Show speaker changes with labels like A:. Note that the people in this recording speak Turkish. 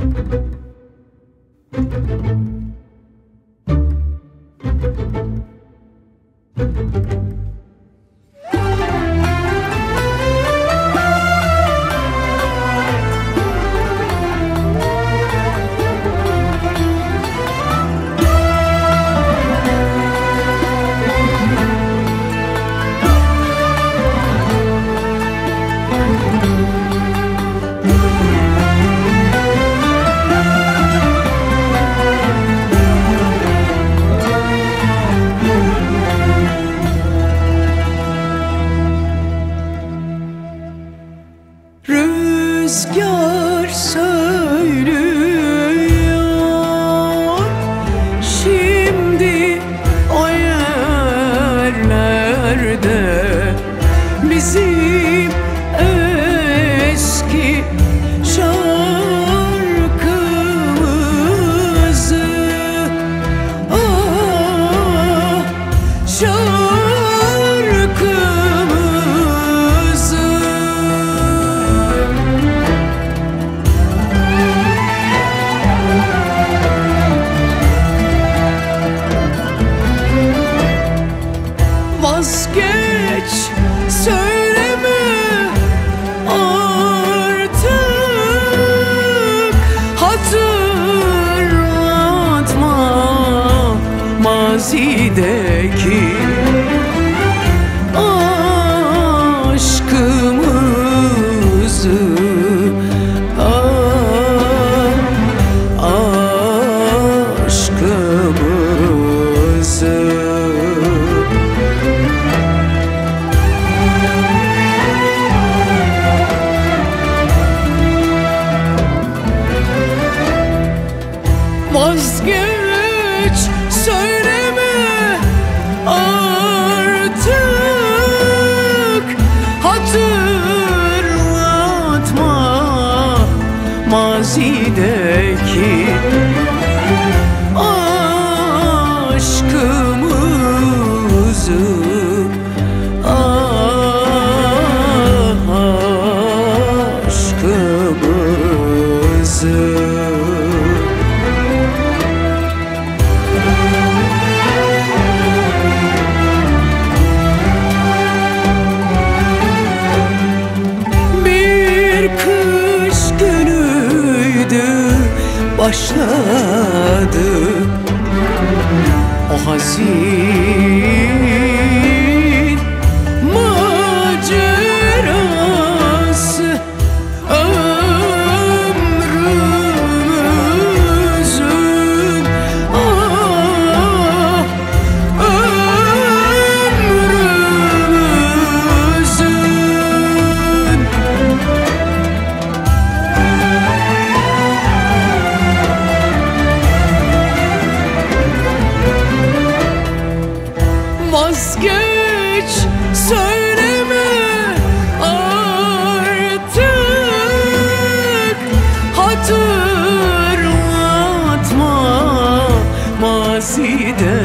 A: Thank you. Rüzgar söylüyor. Şimdi o yerlerde mazideki aşkımızı ah, aşkımızı. Vazgeç söyleme artık Hatırlatma mazideki başladı. O hazin Hatırlatma mazideki